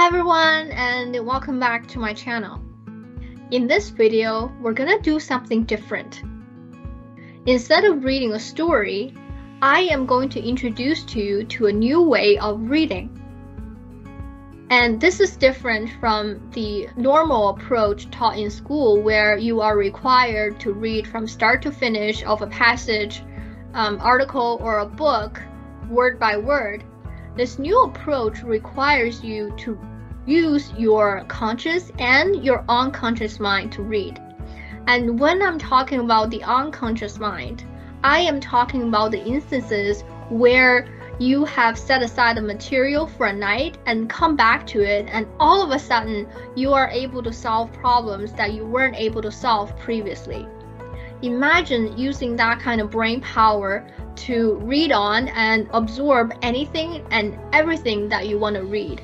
Hi everyone and welcome back to my channel. In this video, we're gonna do something different. Instead of reading a story, I am going to introduce to you to a new way of reading. And this is different from the normal approach taught in school where you are required to read from start to finish of a passage, um, article, or a book, word by word this new approach requires you to use your conscious and your unconscious mind to read. And when I'm talking about the unconscious mind, I am talking about the instances where you have set aside the material for a night and come back to it, and all of a sudden you are able to solve problems that you weren't able to solve previously. Imagine using that kind of brain power to read on and absorb anything and everything that you want to read.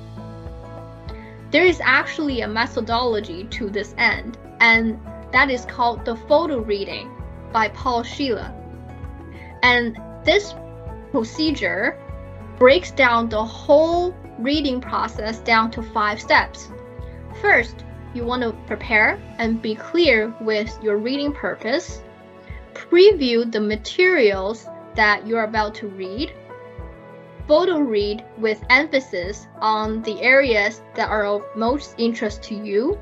There is actually a methodology to this end, and that is called the photo reading by Paul Scheele. And this procedure breaks down the whole reading process down to five steps. First, you want to prepare and be clear with your reading purpose. Preview the materials that you're about to read. Photo read with emphasis on the areas that are of most interest to you.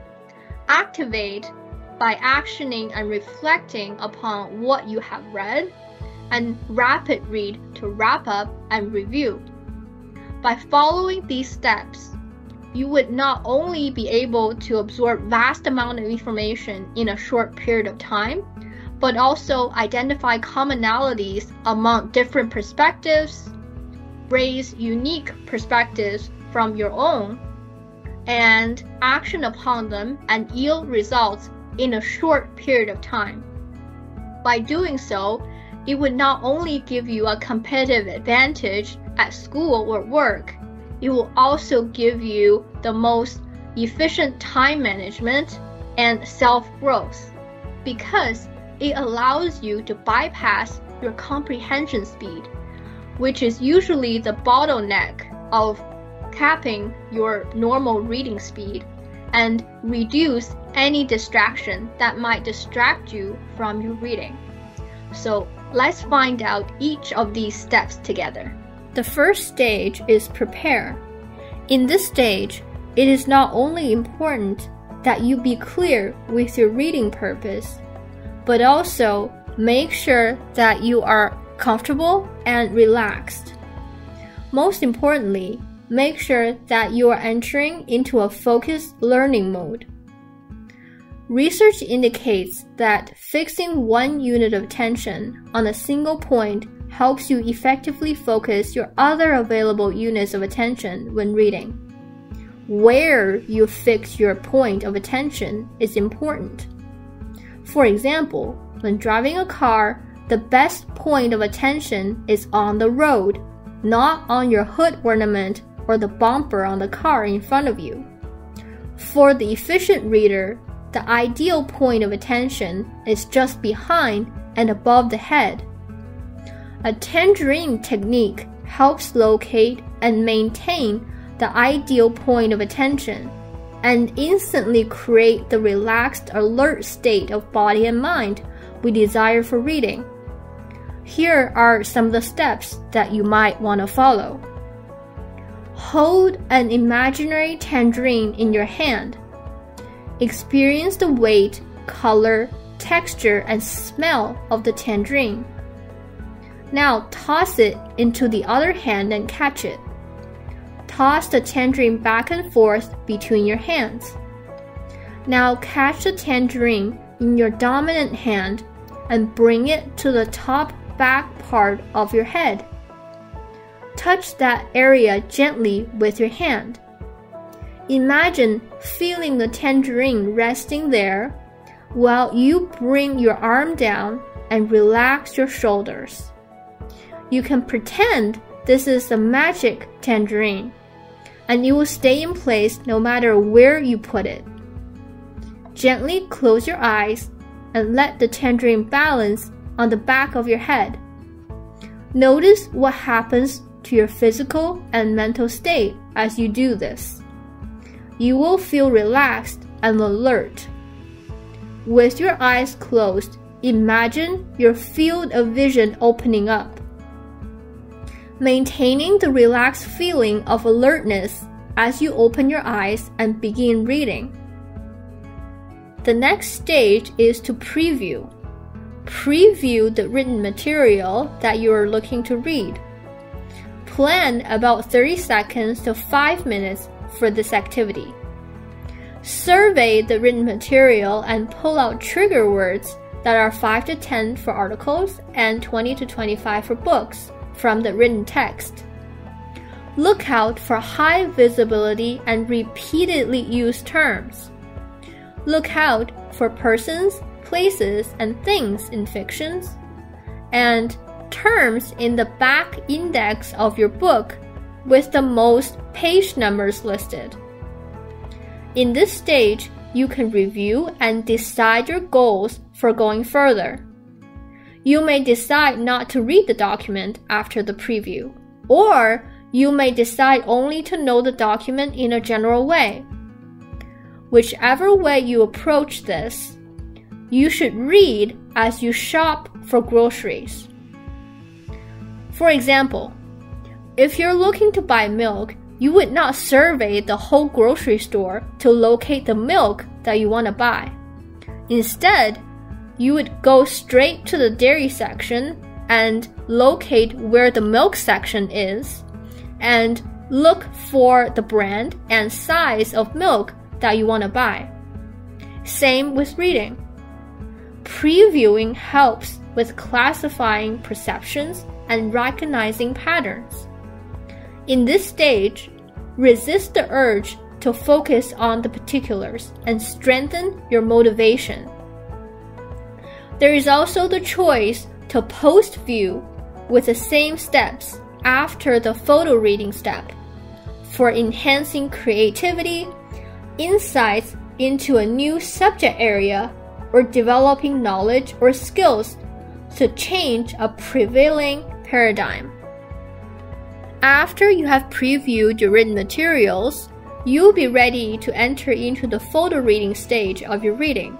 Activate by actioning and reflecting upon what you have read. And rapid read to wrap up and review. By following these steps, you would not only be able to absorb vast amount of information in a short period of time, but also identify commonalities among different perspectives, raise unique perspectives from your own, and action upon them and yield results in a short period of time. By doing so, it would not only give you a competitive advantage at school or work, it will also give you the most efficient time management and self growth because it allows you to bypass your comprehension speed, which is usually the bottleneck of capping your normal reading speed, and reduce any distraction that might distract you from your reading. So let's find out each of these steps together. The first stage is prepare. In this stage, it is not only important that you be clear with your reading purpose, but also make sure that you are comfortable and relaxed. Most importantly, make sure that you are entering into a focused learning mode. Research indicates that fixing one unit of attention on a single point helps you effectively focus your other available units of attention when reading. Where you fix your point of attention is important. For example, when driving a car, the best point of attention is on the road, not on your hood ornament or the bumper on the car in front of you. For the efficient reader, the ideal point of attention is just behind and above the head. A tangerine technique helps locate and maintain the ideal point of attention and instantly create the relaxed, alert state of body and mind we desire for reading. Here are some of the steps that you might want to follow. Hold an imaginary tangerine in your hand. Experience the weight, color, texture, and smell of the tangerine. Now toss it into the other hand and catch it. Toss the tangerine back and forth between your hands. Now catch the tangerine in your dominant hand and bring it to the top back part of your head. Touch that area gently with your hand. Imagine feeling the tangerine resting there while you bring your arm down and relax your shoulders. You can pretend this is a magic tangerine and it will stay in place no matter where you put it. Gently close your eyes and let the tangerine balance on the back of your head. Notice what happens to your physical and mental state as you do this. you will feel relaxed and alert. With your eyes closed, imagine your field of vision opening up. Maintaining the relaxed feeling of alertness as you open your eyes and begin reading. The next stage is to preview. Preview the written material that you are looking to read. Plan about 30 seconds to 5 minutes for this activity. Survey the written material and pull out trigger words that are 5 to 10 for articles and 20 to 25 for books from the written text. Look out for high visibility and repeatedly used terms. Look out for persons, places, and things in fictions. And terms in the back index of your book with the most page numbers listed. In this stage, you can review and decide your goals for going further. You may decide not to read the document after the preview, or you may decide only to know the document in a general way. Whichever way you approach this, you should read as you shop for groceries. For example, if you're looking to buy milk, you would not survey the whole grocery store to locate the milk that you want to buy. Instead, you would go straight to the dairy section and locate where the milk section is and look for the brand and size of milk that you want to buy. Same with reading. Previewing helps with classifying perceptions and recognizing patterns. In this stage, resist the urge to focus on the particulars and strengthen your motivation. There is also the choice to post view with the same steps after the photo reading step for enhancing creativity, insights into a new subject area, or developing knowledge or skills to change a prevailing paradigm. After you have previewed your written materials, you'll be ready to enter into the photo reading stage of your reading.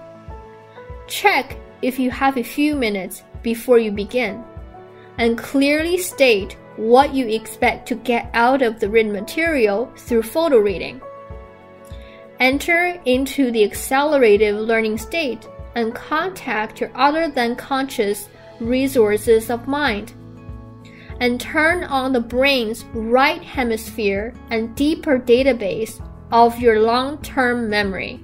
Check if you have a few minutes before you begin, and clearly state what you expect to get out of the written material through photo reading. Enter into the accelerative learning state and contact your other than conscious resources of mind and turn on the brain's right hemisphere and deeper database of your long term memory.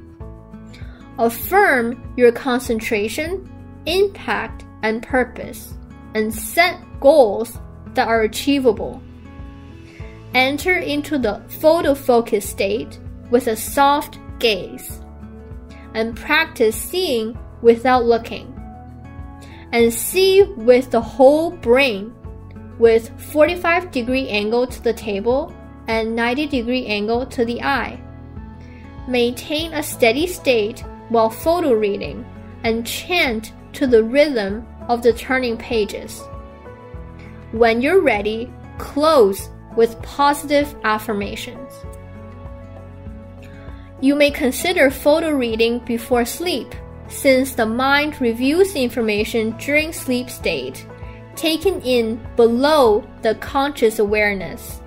Affirm your concentration, impact, and purpose, and set goals that are achievable. Enter into the photo focus state with a soft gaze, and practice seeing without looking. And see with the whole brain with 45 degree angle to the table and 90 degree angle to the eye. Maintain a steady state while photo reading and chant to the rhythm of the turning pages. When you're ready, close with positive affirmations. You may consider photo reading before sleep, since the mind reviews information during sleep state taken in below the conscious awareness.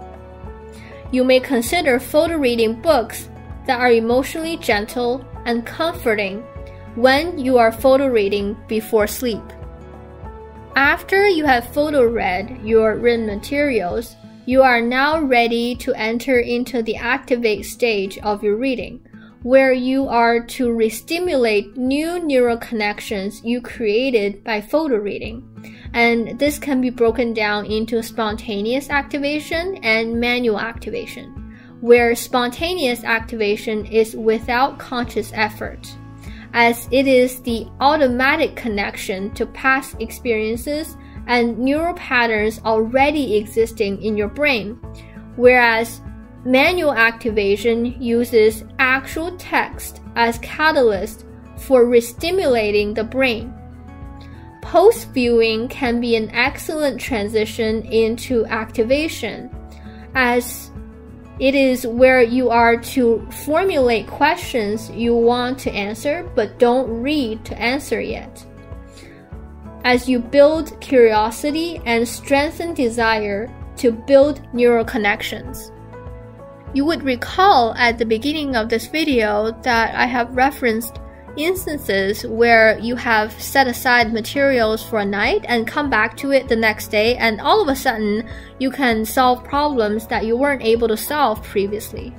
You may consider photo reading books that are emotionally gentle and comforting when you are photo reading before sleep. After you have photo read your written materials, you are now ready to enter into the activate stage of your reading, where you are to restimulate new neural connections you created by photo reading and this can be broken down into spontaneous activation and manual activation, where spontaneous activation is without conscious effort, as it is the automatic connection to past experiences and neural patterns already existing in your brain, whereas manual activation uses actual text as catalyst for restimulating the brain. Post viewing can be an excellent transition into activation, as It is where you are to formulate questions you want to answer but don't read to answer yet. As you build curiosity and strengthen desire to build neural connections. You would recall at the beginning of this video that I have referenced instances where you have set aside materials for a night and come back to it the next day, and all of a sudden you can solve problems that you weren't able to solve previously.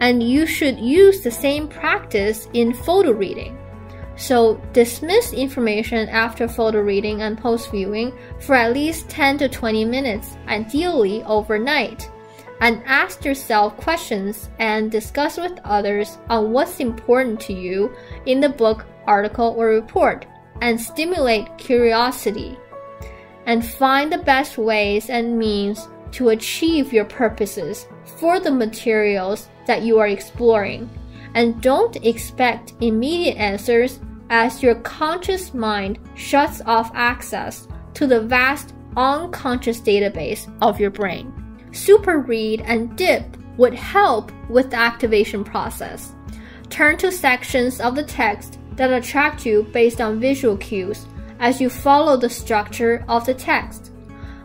And you should use the same practice in photo reading. So dismiss information after photo reading and post viewing for at least 10 to 20 minutes, ideally overnight and ask yourself questions and discuss with others on what's important to you in the book, article, or report, and stimulate curiosity. And find the best ways and means to achieve your purposes for the materials that you are exploring. And don't expect immediate answers as your conscious mind shuts off access to the vast unconscious database of your brain super read and dip would help with the activation process. Turn to sections of the text that attract you based on visual cues as you follow the structure of the text.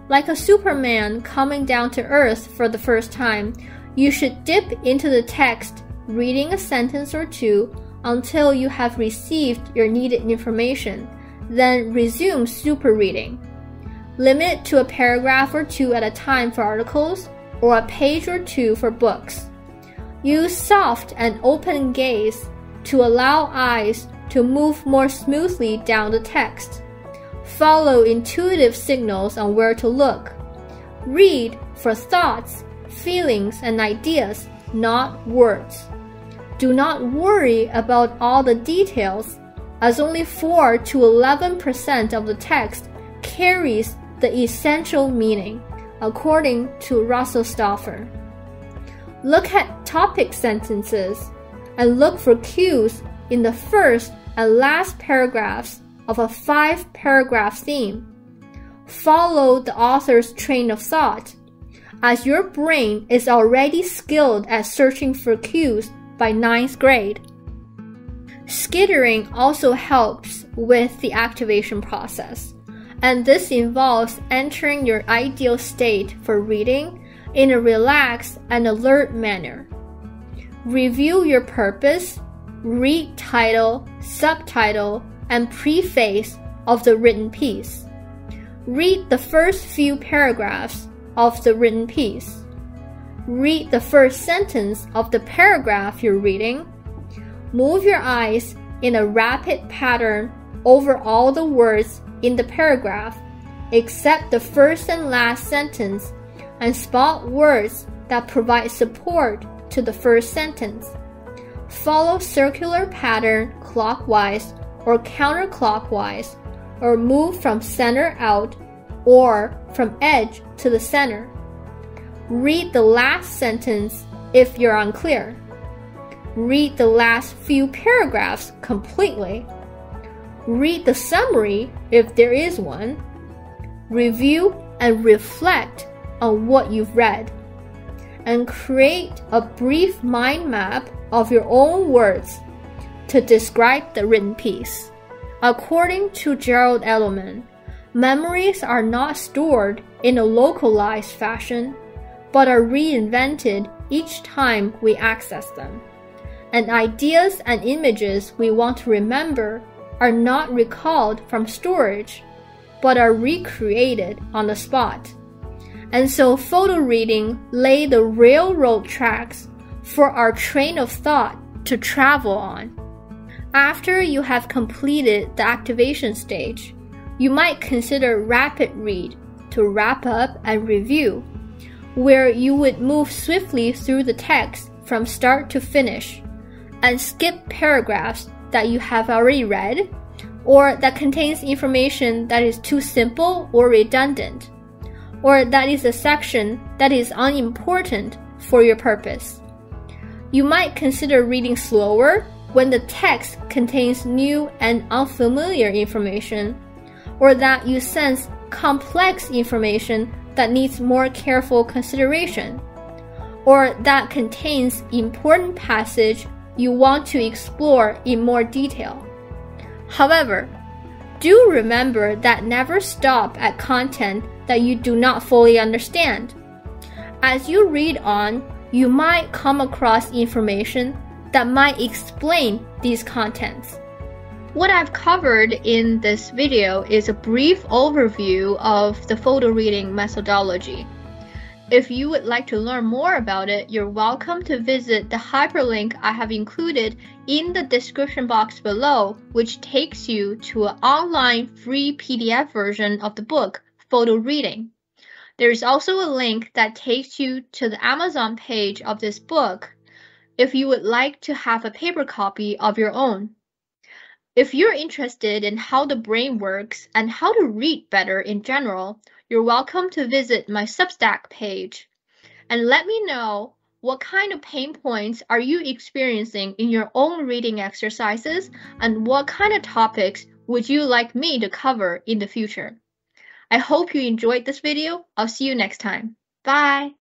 Like a Superman coming down to Earth for the first time, you should dip into the text, reading a sentence or two until you have received your needed information, then resume super reading. Limit to a paragraph or two at a time for articles, or a page or two for books. Use soft and open gaze to allow eyes to move more smoothly down the text. Follow intuitive signals on where to look. Read for thoughts, feelings, and ideas, not words. Do not worry about all the details, as only 4 to 11% of the text carries the essential meaning, according to Russell Stauffer. Look at topic sentences and look for cues in the first and last paragraphs of a five paragraph theme. Follow the author's train of thought, as your brain is already skilled at searching for cues by ninth grade. Skittering also helps with the activation process and this involves entering your ideal state for reading in a relaxed and alert manner. Review your purpose, read title, subtitle, and preface of the written piece. Read the first few paragraphs of the written piece. Read the first sentence of the paragraph you're reading. Move your eyes in a rapid pattern over all the words in the paragraph, except the first and last sentence, and spot words that provide support to the first sentence. Follow circular pattern clockwise or counterclockwise, or move from center out or from edge to the center. Read the last sentence if you're unclear. Read the last few paragraphs completely read the summary if there is one, review and reflect on what you've read, and create a brief mind map of your own words to describe the written piece. According to Gerald Edelman, memories are not stored in a localized fashion, but are reinvented each time we access them. And ideas and images we want to remember are not recalled from storage, but are recreated on the spot. And so photo reading lay the railroad tracks for our train of thought to travel on. After you have completed the activation stage, you might consider rapid read to wrap up and review, where you would move swiftly through the text from start to finish and skip paragraphs that you have already read or that contains information that is too simple or redundant, or that is a section that is unimportant for your purpose. You might consider reading slower when the text contains new and unfamiliar information, or that you sense complex information that needs more careful consideration, or that contains important passage you want to explore in more detail. However, do remember that never stop at content that you do not fully understand. As you read on, you might come across information that might explain these contents. What I've covered in this video is a brief overview of the photo reading methodology. If you would like to learn more about it, you're welcome to visit the hyperlink I have included in the description box below, which takes you to an online free PDF version of the book, Photo Reading. There is also a link that takes you to the Amazon page of this book if you would like to have a paper copy of your own. If you're interested in how the brain works and how to read better in general, you're welcome to visit my Substack page and let me know what kind of pain points are you experiencing in your own reading exercises and what kind of topics would you like me to cover in the future. I hope you enjoyed this video. I'll see you next time. Bye!